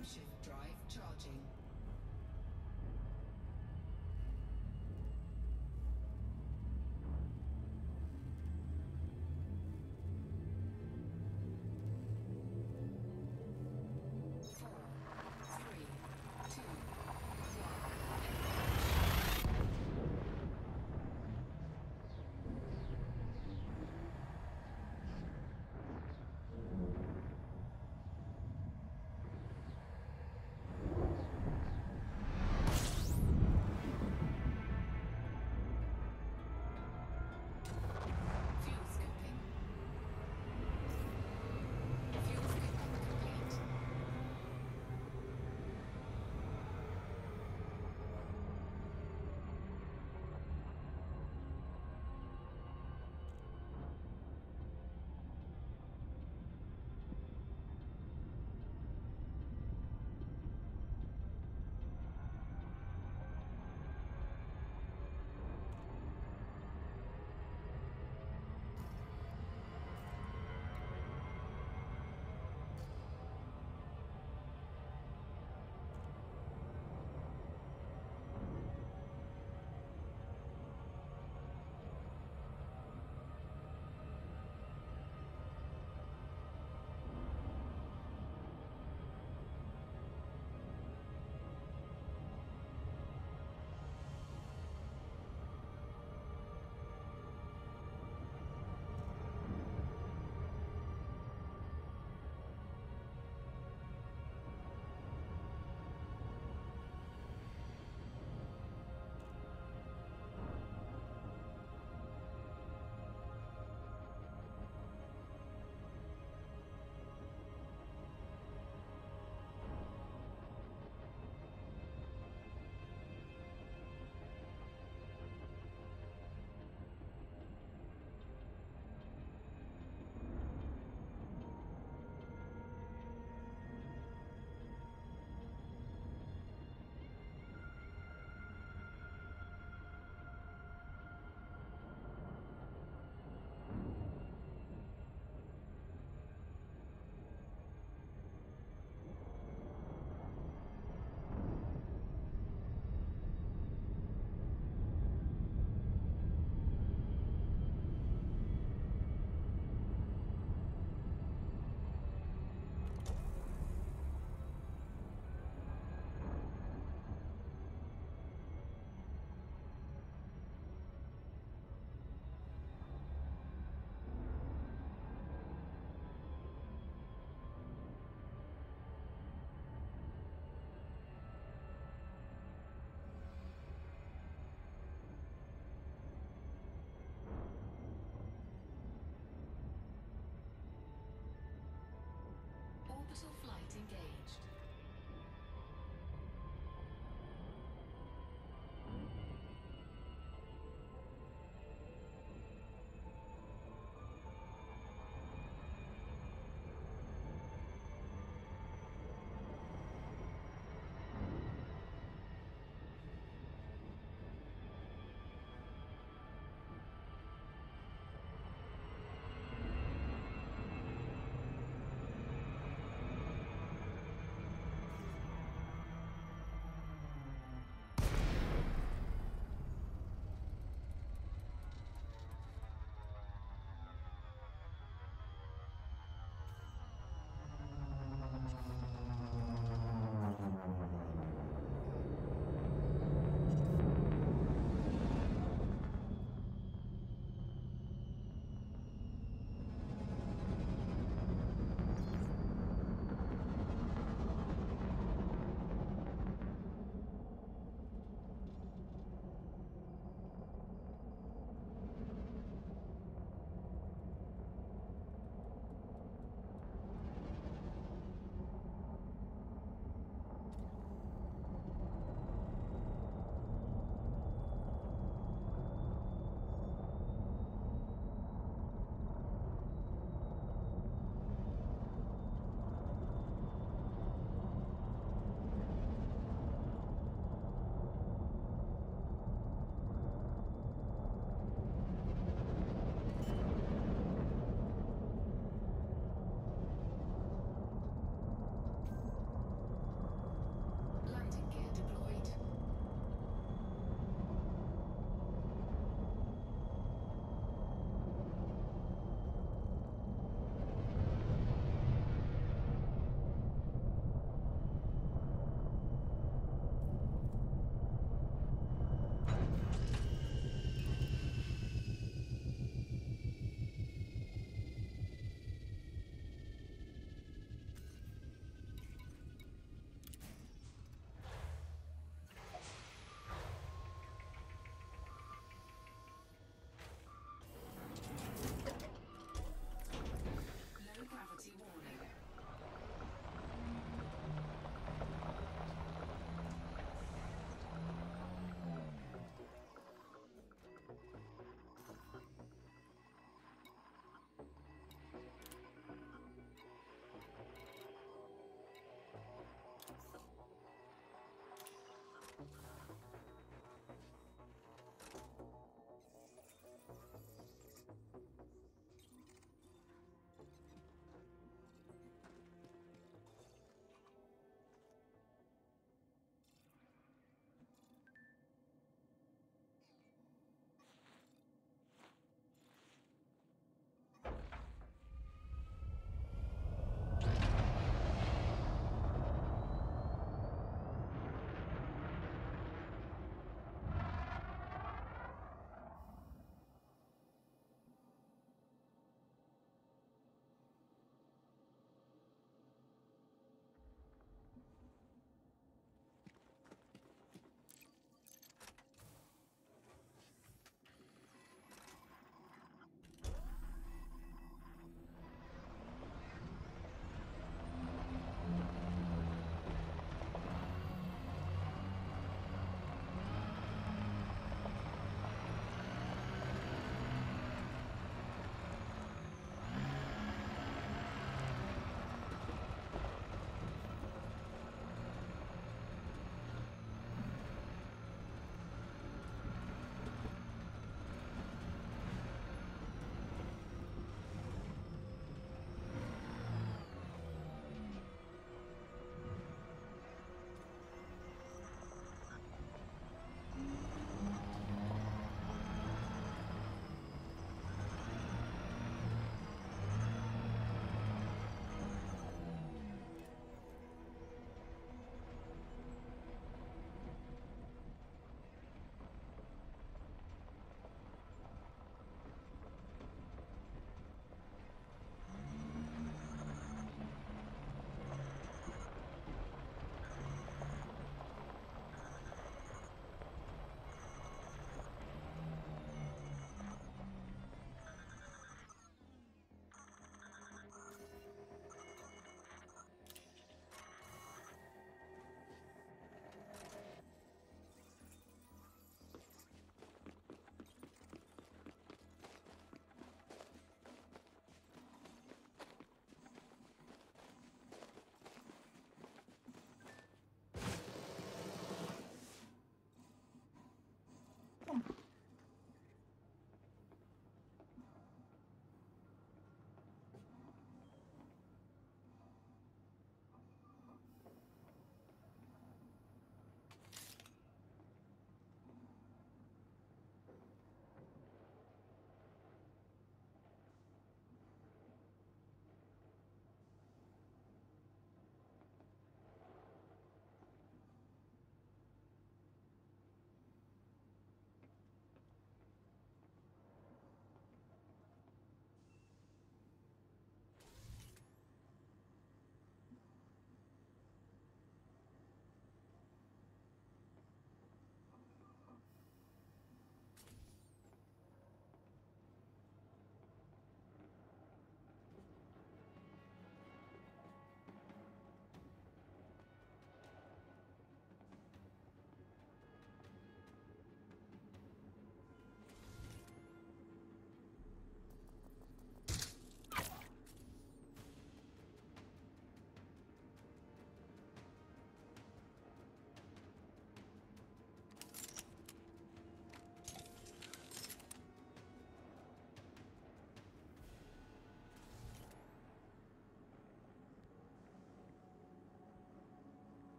Frameshift drive charging.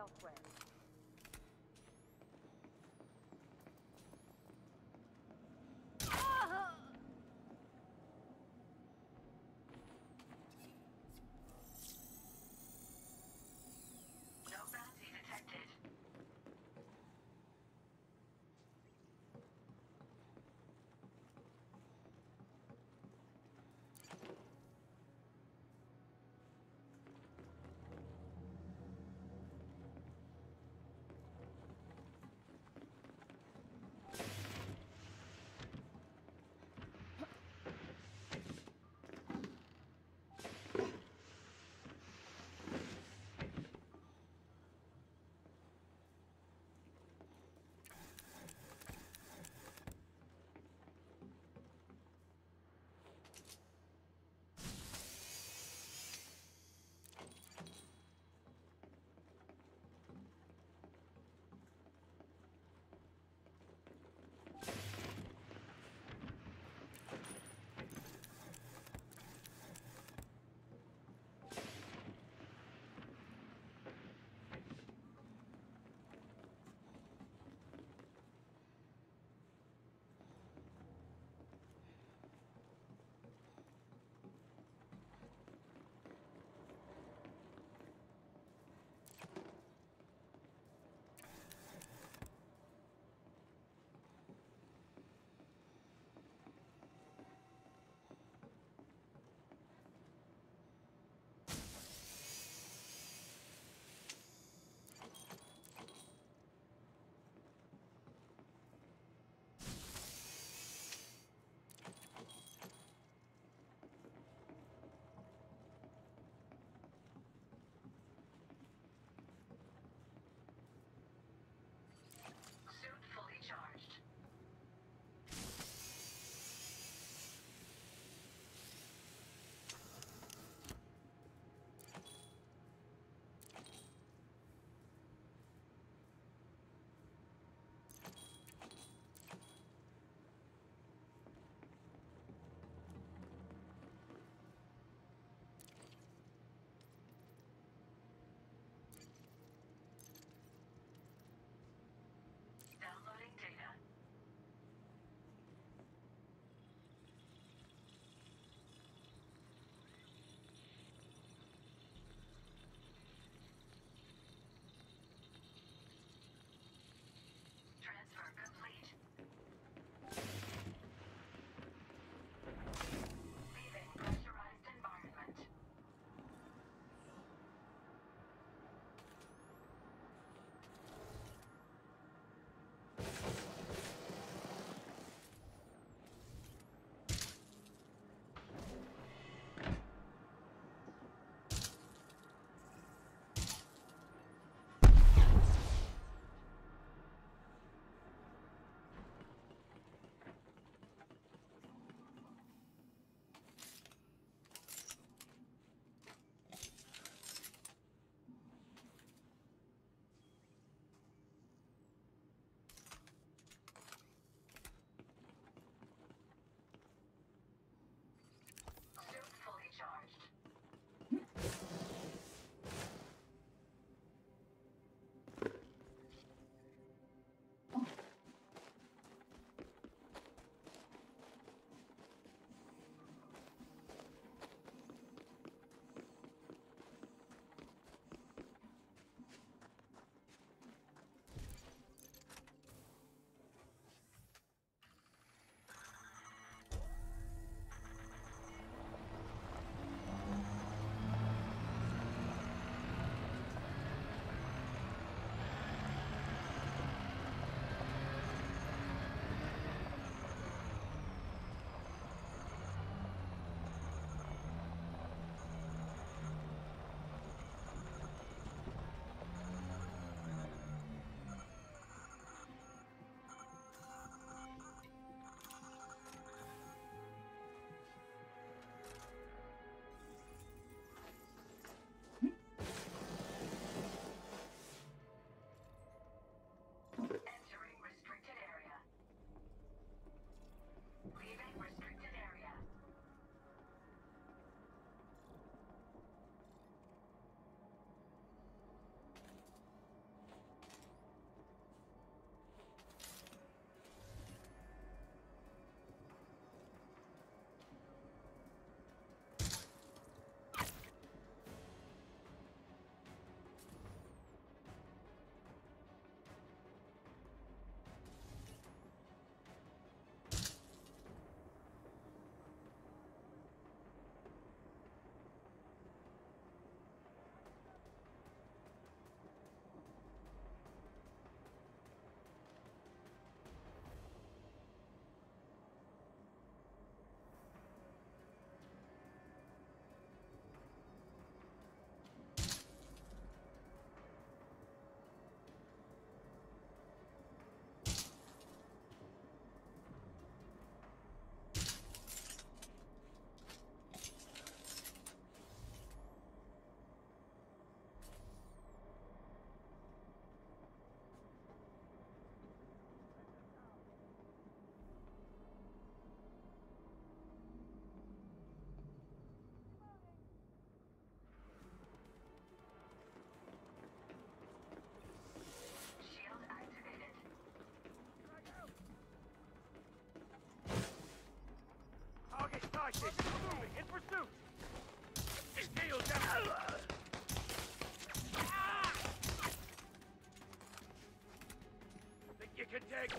Elsewhere. No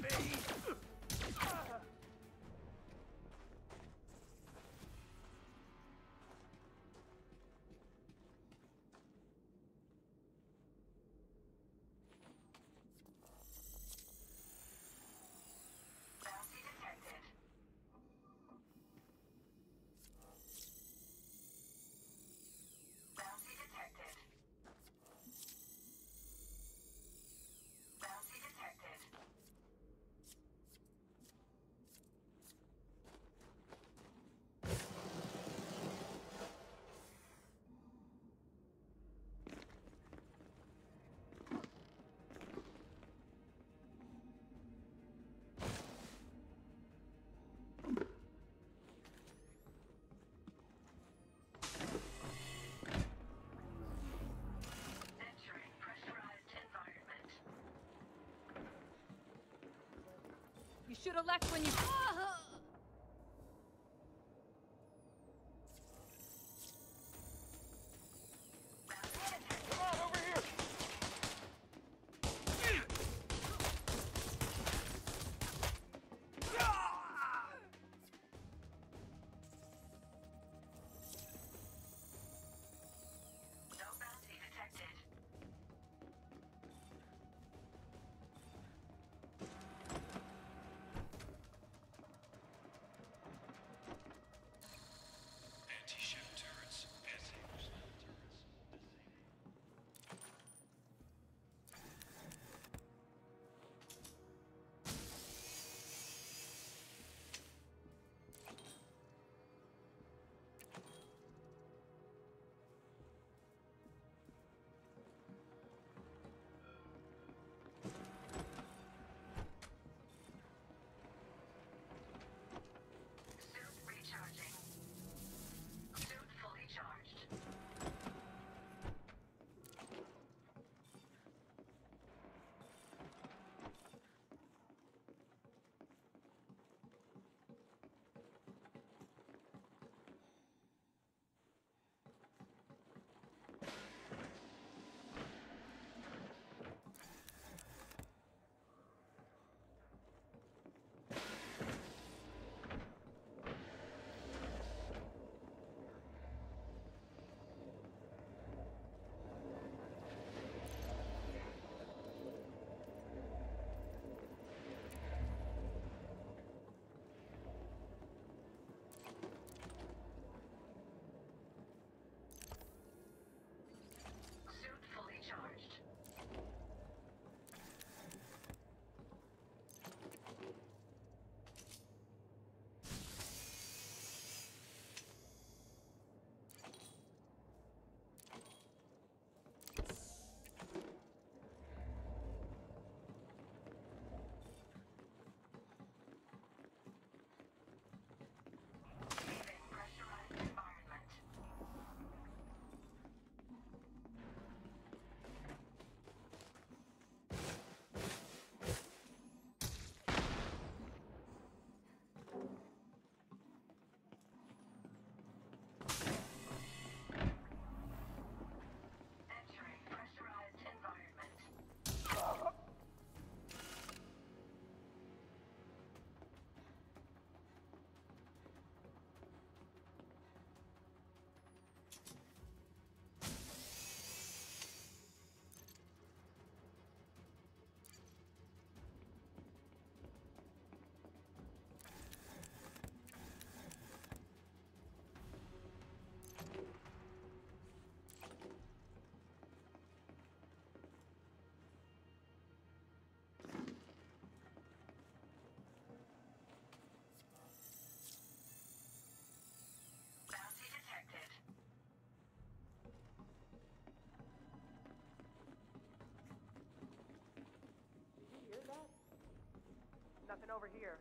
me! You should have left when you. Over here.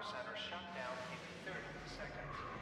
Power center shut down in 30 seconds.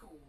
Cool.